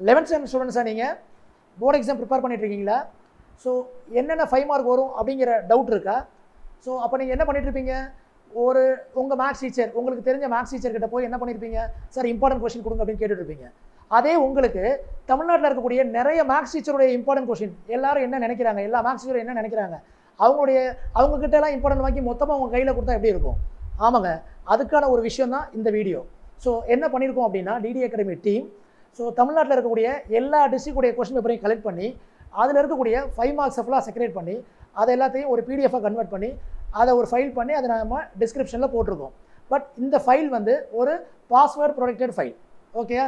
Eleventh sem ஸ்டூடெண்ட்ஸாக நீங்கள் board exam prepare பண்ணிட்டுருக்கீங்களா ஸோ என்னென்ன ஃபைவ் மார்க் வரும் அப்படிங்கிற டவுட் இருக்கா? ஸோ அப்போ நீங்கள் என்ன பண்ணிட்டுருப்பீங்க ஒரு உங்கள் மேக்ஸ் டீச்சர் உங்களுக்கு தெரிஞ்ச மேக்ஸ் டீச்சர் கிட்ட போய் என்ன பண்ணியிருப்பீங்க சார் இம்பார்ட்டன்ட் கொஸ்டின் கொடுங்க அப்படின்னு கேட்டுட்ருப்பீங்க அதே உங்களுக்கு தமிழ்நாட்டில் இருக்கக்கூடிய நிறைய மேக்ஸ் டீச்சருடைய இம்பார்ட்டன்ட் கொஸ்டின் எல்லாரும் என்ன நினைக்கிறாங்க? எல்லா மேக்ஸ் டீச்சரும் என்ன நினைக்கிறாங்க? அவங்களுடைய அவங்கக்கிட்ட எல்லாம் இம்பார்ட்டன்ட் வாங்கி மொத்தமாக அவங்க கையில் கொடுத்தா எப்படி இருக்கும்? ஆமாங்க. அதுக்கான ஒரு விஷயம் தான் இந்த வீடியோ ஸோ என்ன பண்ணியிருக்கோம் அப்படின்னா டிடி அகாடமி டீம் ஸோ தமிழ்நாட்டில் இருக்கக்கூடிய எல்லா டிஸ்ட்ரிக்டுடைய கொஸ்டின் பேப்பரையும் கலெக்ட் பண்ணி அதில் இருக்கக்கூடிய ஃபைவ் மார்க்ஸ் ஃபுல்லாக செக்ரேட் பண்ணி அதை எல்லாத்தையும் ஒரு பிடிஎஃபாக கன்வெர்ட் பண்ணி அதை ஒரு ஃபைல் பண்ணி அதை நம்ம டிஸ்கிரிப்ஷனில் போட்டிருக்கோம். பட் இந்த ஃபைல் வந்து ஒரு பாஸ்வேர்ட் ப்ரொடெக்டட் ஃபைல் ஓகே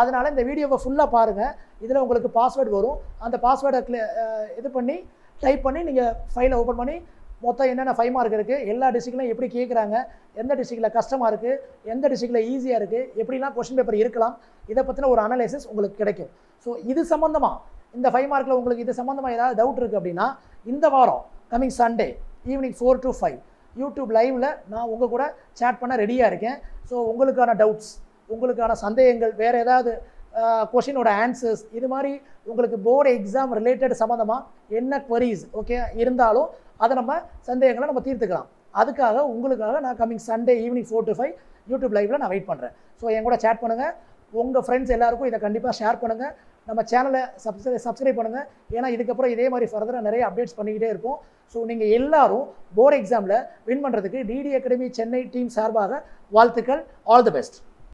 அதனால் இந்த வீடியோவை ஃபுல்லாக பாருங்கள் இதில் உங்களுக்கு பாஸ்வேர்டு வரும். அந்த பாஸ்வேர்டை இது பண்ணி டைப் பண்ணி நீங்கள் ஃபைலை ஓப்பன் பண்ணி மொத்தம் என்னென்ன ஃபைவ் மார்க் இருக்குது எல்லா டிஸ்ட்ரிக்ட்லையும் எப்படி கேட்குறாங்க எந்த டிஸ்ட்ரிக்டில் கஷ்டமாக இருக்குது எந்த டிஸ்ட்ரிக்டில் ஈஸியாக இருக்குது எப்படிலாம் கொஸ்டின் பேப்பர் இருக்கலாம் இதை பற்றின ஒரு அனலைசிஸ் உங்களுக்கு கிடைக்கும். ஸோ இது சம்மந்தமாக இந்த ஃபைவ் மார்க்கில் உங்களுக்கு இது சம்மந்தமாக ஏதாவது டவுட் இருக்குது அப்படின்னா இந்த வாரம் coming Sunday evening four to five YouTube லைவில் நான் உங்கள் கூட சேட் பண்ண ரெடியாக இருக்கேன். ஸோ உங்களுக்கான டவுட்ஸ் உங்களுக்கான சந்தேகங்கள் வேறு ஏதாவது கொஷினோட ஆன்சர்ஸ் இது மாதிரி உங்களுக்கு போர்டு எக்ஸாம் ரிலேட்டட் சம்மந்தமாக என்ன குவரிஸ் ஓகே இருந்தாலும் அதை நம்ம சந்தேகங்களை நம்ம தீர்த்துக்கலாம். அதுக்காக உங்களுக்காக நான் coming Sunday evening four to five YouTube லைவில் நான் வெயிட் பண்ணுறேன் ஸோ என் கூட சேட் பண்ணுங்கள் உங்கள் ஃப்ரெண்ட்ஸ் எல்லாருக்கும் இதை கண்டிப்பாக ஷேர் பண்ணுங்கள் நம்ம சேனலை சப்ஸ்கிரை சப்ஸ்கிரைப் பண்ணுங்கள் ஏன்னா இதுக்கப்புறம் இதே மாதிரி ஃபர்தராக நிறைய அப்டேட்ஸ் பண்ணிக்கிட்டே இருப்போம். ஸோ நீங்கள் எல்லாரும் போர்டு எக்ஸாமில் வின் பண்ணுறதுக்கு டிடி அகாடமி சென்னை டீம் சார்பாக வாழ்த்துக்கள். All the best